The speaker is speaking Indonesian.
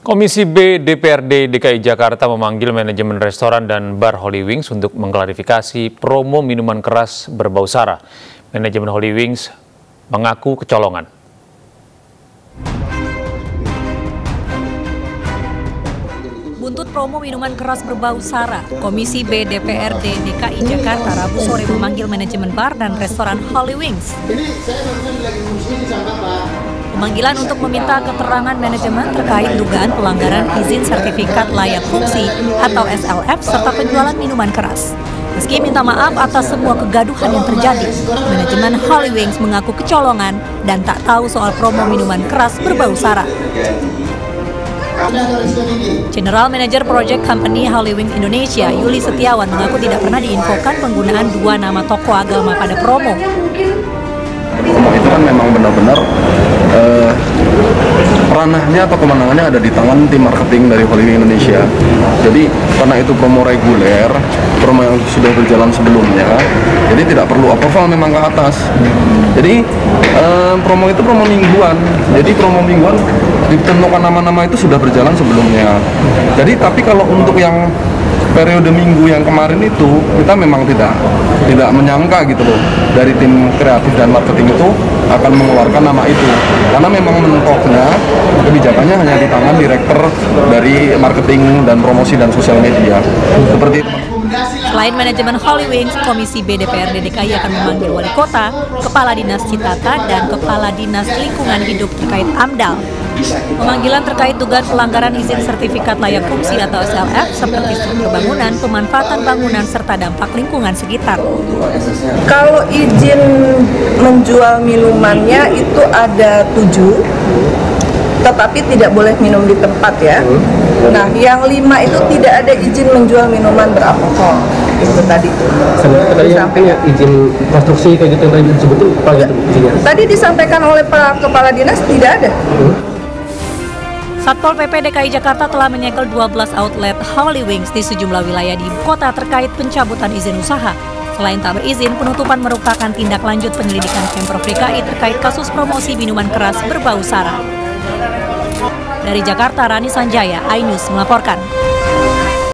Komisi B DPRD DKI Jakarta memanggil manajemen restoran dan bar Holy Wings untuk mengklarifikasi promo minuman keras berbau sara. Manajemen Holy Wings mengaku kecolongan. Buntut promo minuman keras berbau sara, Komisi B DPRD DKI Jakarta Rabu sore memanggil manajemen bar dan restoran Holy Wings. Pemanggilan untuk meminta keterangan manajemen terkait dugaan pelanggaran izin sertifikat layak fungsi atau SLF serta penjualan minuman keras. Meski minta maaf atas semua kegaduhan yang terjadi, manajemen Holy Wings mengaku kecolongan dan tak tahu soal promo minuman keras berbau sara. General Manager Project Company Holy Wings Indonesia, Yuli Setiawan mengaku tidak pernah diinfokan penggunaan dua nama tokoh agama pada promo. Itu kan memang benar-benar uh, ranahnya atau kemenangannya ada di tangan tim marketing dari Holy Indonesia. Jadi karena itu promo reguler, promo yang sudah berjalan sebelumnya, jadi tidak perlu approval memang ke atas. Jadi uh, promo itu promo mingguan. Jadi promo mingguan ditentukan nama-nama itu sudah berjalan sebelumnya. Jadi tapi kalau untuk yang periode minggu yang kemarin itu kita memang tidak tidak menyangka gitu loh dari tim kreatif dan marketing itu akan mengeluarkan nama itu karena memang mentoknya kebijakannya hanya di tangan direktur dari marketing dan promosi dan sosial media seperti itu. Selain manajemen Holy Wings, Komisi BDPRD DKI akan memanggil wali kota, kepala dinas Citata, dan kepala dinas lingkungan hidup terkait AMDAL. Pemanggilan terkait dugaan pelanggaran izin sertifikat layak fungsi atau SLF seperti struktur bangunan, pemanfaatan bangunan, serta dampak lingkungan sekitar. Kalau izin menjual minumannya itu ada tujuh, tetapi tidak boleh minum di tempat ya. Nah, yang lima itu tidak ada izin menjual minuman beralkohol itu tadi. Tadi yang izin konstruksi kayak gitu yang tadi disebut itu apa gitu izinnya? Tadi disampaikan oleh Pak Kepala Dinas tidak ada. Satpol PP DKI Jakarta telah menyegel 12 outlet Holy Wings di sejumlah wilayah di ibu kota terkait pencabutan izin usaha. Selain tak berizin, penutupan merupakan tindak lanjut penyelidikan Pemprov DKI terkait kasus promosi minuman keras berbau sara. Dari Jakarta, Rani Sanjaya, iNews melaporkan.